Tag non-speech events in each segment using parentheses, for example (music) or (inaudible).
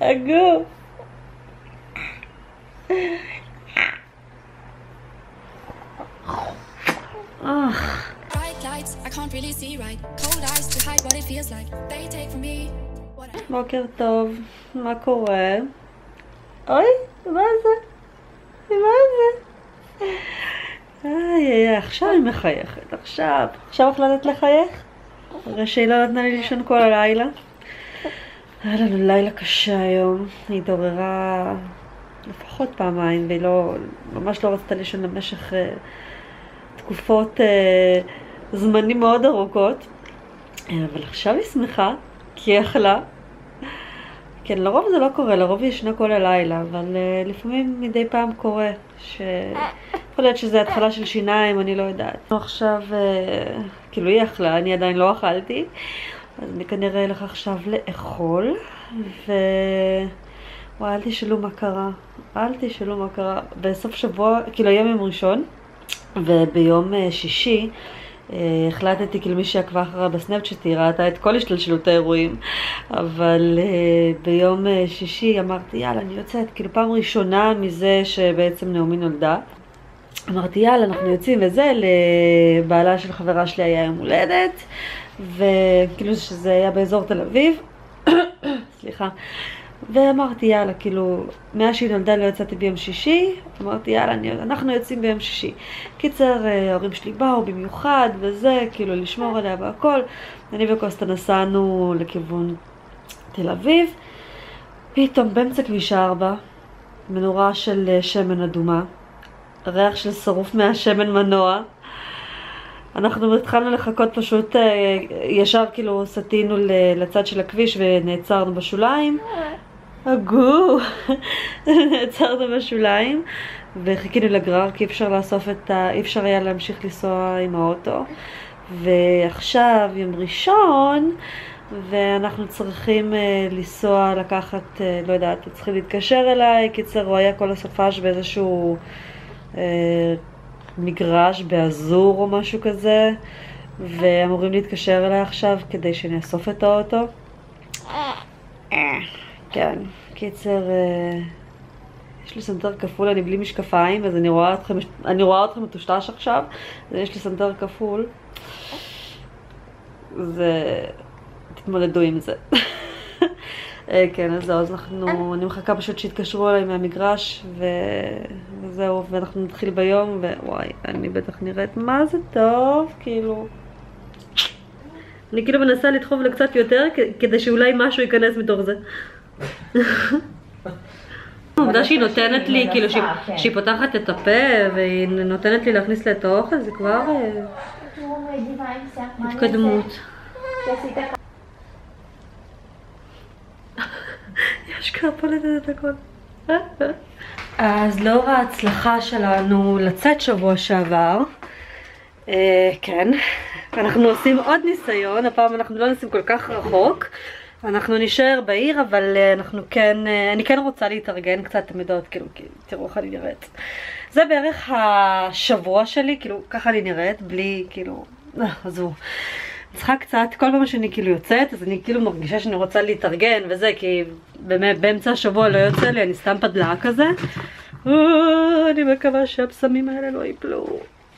הגוף. אוח. Bright lights, I can't really see right. Cold eyes to hide what it feels like. They take from me what I. בוקר טוב, מה קורה? אוי, מה זה? מה זה? איי, איי, עכשיו היא מחייכת, עכשיו. עכשיו החלטת לחייך? הרי שהיא לא נתנה לי לישון כל הלילה. היה לנו לילה קשה היום, היא התעוררה לפחות פעמיים, והיא לא, ממש לא רצתה לישון למשך אה, תקופות, אה, זמנים מאוד ארוכות. אה, אבל עכשיו היא שמחה, כי היא אכלה. כן, לרוב זה לא קורה, לרוב היא ישנה כל הלילה, אבל uh, לפעמים מדי פעם קורה, ש... יכול להיות שזה התחלה של שיניים, אני לא יודעת. עכשיו, uh, כאילו היא אכלה, אני עדיין לא אכלתי, אז אני כנראה אלך עכשיו לאכול, ו... וואי, אל תשאלו מה קרה, אל תשאלו מה קרה. בסוף שבוע, כאילו היום יום ראשון, וביום uh, שישי, אה, החלטתי, כאילו מי שעקבה אחריה בסנאפצ'אט היא ראתה את כל השתלשלות האירועים, אבל uh, ביום שישי אמרתי יאללה אני יוצאת, כאילו פעם ראשונה מזה שבעצם נעמי נולדה. אמרתי יאללה אנחנו יוצאים וזה, לבעלה של חברה שלי היה יום הולדת, וכאילו שזה היה באזור תל אביב, (coughs) סליחה. ואמרתי יאללה, כאילו, מאז שהיא נולדה לא יצאתי ביום שישי, אמרתי יאללה, אני, אנחנו יוצאים ביום שישי. קיצר, אה, ההורים שלי באו במיוחד וזה, כאילו לשמור עליה והכל. אני וקוסטה נסענו לכיוון תל אביב. פתאום באמצע כביש 4, מנורה של אה, שמן אדומה, ריח של שרוף מהשמן מנוע. אנחנו התחלנו לחכות פשוט, אה, ישר כאילו סטינו לצד של הכביש ונעצרנו בשוליים. הגו, (laughs) נעצרנו בשוליים וחיכינו לגרר כי אי אפשר לאסוף את ה... אי אפשר היה להמשיך לנסוע עם האוטו ועכשיו יום ראשון ואנחנו צריכים uh, לנסוע, לקחת, uh, לא יודעת, צריכים להתקשר אליי, קיצר הוא היה כל הסופש באיזשהו מגרש באזור או משהו כזה ואמורים להתקשר אליי עכשיו כדי שאני אאסוף את האוטו כן, קיצר, אה, יש לי סנטר כפול, אני בלי משקפיים, אז אני רואה אתכם, אני רואה אתכם מטושטש עכשיו, אז יש לי סנטר כפול. זה... תתמודדו עם זה. אה, כן, אז זהו, אז אנחנו, אני מחכה פשוט שיתקשרו אליי מהמגרש, ו... וזהו, ואנחנו נתחיל ביום, ווואי, אני בטח נראית מה זה טוב, כאילו... אני כאילו מנסה לדחוף לה קצת יותר, כדי שאולי משהו ייכנס מתוך זה. (laughs) העובדה שהיא נותנת לי, כאילו כן. שהיא פותחת את הפה והיא נותנת לי להכניס לה את האוכל, זה כבר אה, התקדמות. (laughs) יש פולטת את הכל. (laughs) אז לאור ההצלחה שלנו לצאת שבוע שעבר, אה, כן, אנחנו עושים עוד ניסיון, הפעם אנחנו לא נשים כל כך רחוק. אנחנו נשאר בעיר, אבל אה, אנחנו כן, אה, אני כן רוצה להתארגן קצת, יודעות, כאילו, תראו איך אני נראית. זה בערך השבוע שלי, כאילו, ככה אני נראית, בלי, כאילו, אה, עזבו. צריכה קצת, כל פעם שאני כאילו יוצאת, אז אני כאילו מרגישה שאני רוצה להתארגן וזה, כי באמת באמצע השבוע לא יוצא לי, אני סתם פדלאה כזה. אני מקווה שהבשמים האלה לא ייפלו.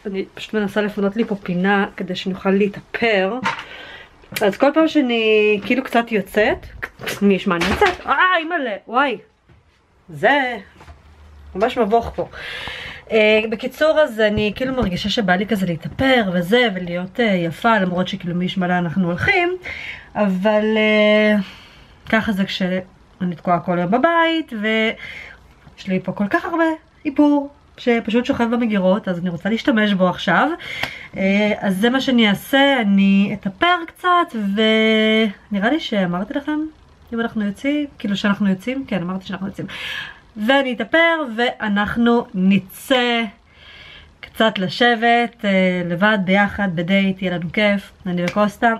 אני פשוט מנסה לפנות לי פה פינה כדי שנוכל להתאפר. אז כל פעם שאני כאילו קצת יוצאת, מי ישמע אני יוצאת? אה, אימא'לה, וואי. זה ממש מבוך פה. Uh, בקיצור, אז אני כאילו מרגישה שבא לי כזה להתאפר וזה, ולהיות uh, יפה, למרות שכאילו מי ישמע לאן אנחנו הולכים, אבל uh, ככה זה כשאני תקועה כל יום בבית, ויש לי פה כל כך הרבה איפור, שפשוט שוכב במגירות, אז אני רוצה להשתמש בו עכשיו. אה, אז זה מה שאני אעשה, אני אתאפר קצת, ונראה לי שאמרתי לכם, אם אנחנו יוצאים, כאילו שאנחנו יוצאים, כן, אמרתי שאנחנו יוצאים. ואני אתאפר, ואנחנו נצא קצת לשבת, אה, לבד, ביחד, בדייט, יהיה לנו כיף, אני וקוסטה.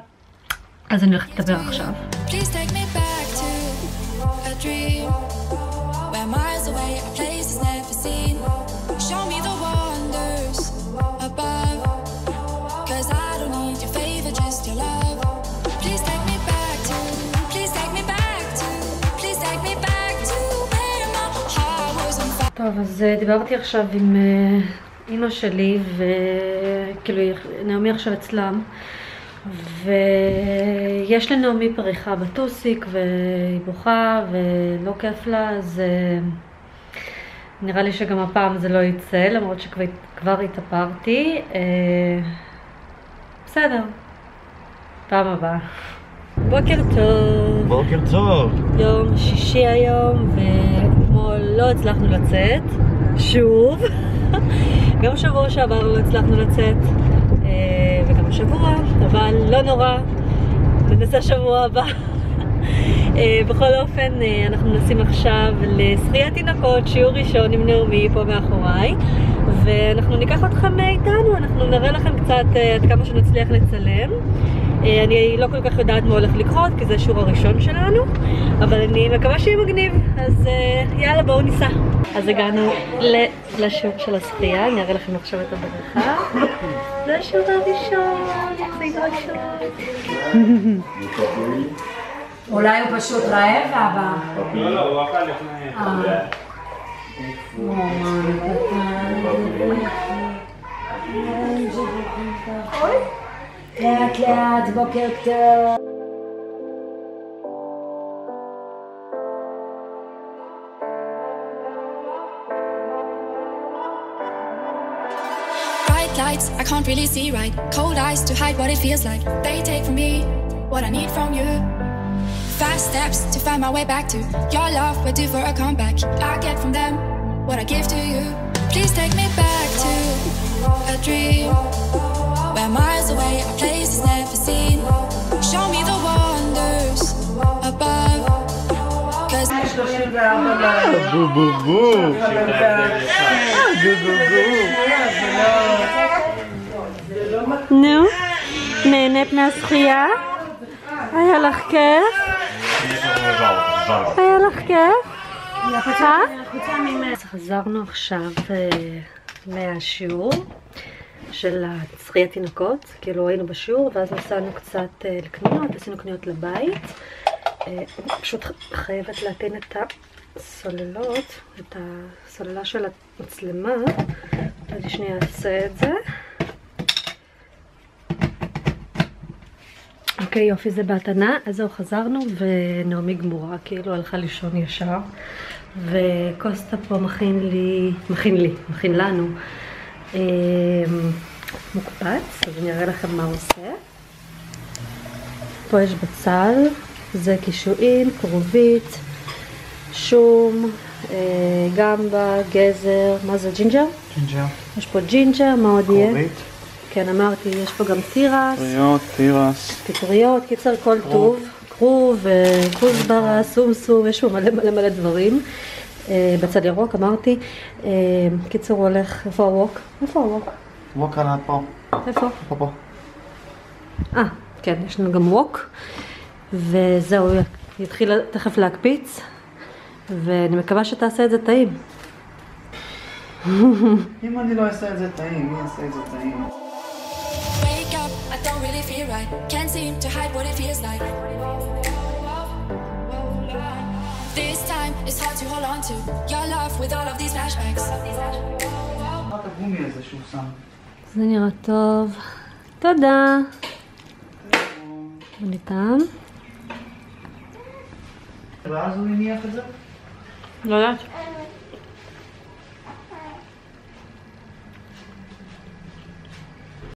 אז אני הולכת לדבר עכשיו. Please take me back to a dream טוב, אז אה, דיברתי עכשיו עם אה, אימא שלי, וכאילו, היא- נעמי עכשיו אצלם, ויש לנעמי פריחה בטוסיק, והיא בוכה, ולא כיף לה, אז אה, נראה לי שגם הפעם זה לא יצא, למרות שכבר כבר התאפרתי. אה, בסדר, פעם הבאה. בוקר טוב. בוקר טוב. יום שישי היום, ואתמול לא הצלחנו לצאת, שוב. (laughs) גם שבוע שעבר לא הצלחנו לצאת, אה, וגם השבוע, אבל לא נורא, ננסה שבוע הבא. (laughs) אה, בכל אופן, אה, אנחנו נוסעים עכשיו לשחיית תינוקות, שיעור ראשון עם נעמי פה מאחוריי, ואנחנו ניקח אתכם איתנו, אנחנו נראה לכם קצת עד כמה שנצליח לצלם. אה, אני לא כל כך יודעת מה הולך לקרות, כי זה השיעור הראשון שלנו, אבל אני מקווה שיהיה מגניב, אז אה, יאללה בואו ניסע. אז הגענו לשיעור של השחייה, אני אראה לכם עכשיו את הבריכה. זה השיעור הראשון, זה התרגשות. אולי הוא פשוט רעב, אבא. לא, לא, הוא אכל לפני... לאט לאט, בוקר טוב. Bright lights, I can't really see right. Cold eyes to hide what it feels like. They take from me what I need from you. Fast steps to find my way back to your love. We're due for a comeback. I get from them what I give to you. Please take me back to בו בו בו. נו, נהנית מהשחייה? היה לך כיף? היה לך כיף? אה? חזרנו עכשיו אה, מהשיעור של שחיית תינוקות, כאילו היינו בשיעור ואז נסענו קצת אה, לקניות, עשינו קניות לבית. אה, פשוט חייבת להטעין את הסוללות, את הסוללה של המצלמה, אז שנייה אעשה את זה. אוקיי, יופי, זה בהתנה. אז זהו, חזרנו, ונעמי גמורה, כאילו הלכה לישון ישר. וקוסטה פה מכין לי, מכין לי, מכין לנו, אה, מוקפץ, אז אני אראה לכם מה הוא עושה. פה יש בצל, זה קישואין, כרובית, שום, אה, גמבה, גזר, מה זה ג'ינג'ר? ג'ינג'ר. יש פה ג'ינג'ר, מה עוד יהיה? כרובית. כן, אמרתי, יש פה גם תירס. פטריות, תירס. פטריות, קיצר כל טוב, כרוב, אה, כוסברה, סומסום, יש פה מלא מלא מלא דברים. אה, בצל ירוק אמרתי. קיצר הוא הולך, איפה הווק? איפה הווק? ווק על פה. איפה? פה פה. אה, כן, יש לנו גם ווק. וזהו, הוא יתחיל תכף להקפיץ. ואני מקווה שתעשה את זה טעים. אם אני לא אעשה את זה טעים, מי יעשה את זה טעים? Wake up, I don't really feel right. Can't seem to hide what it feels like. This time it's hard to hold on to your love with all of these flashbacks. זה נראה טוב. תודה. בוא נטעם. ואז הוא הניח את זה? ¿Lo das?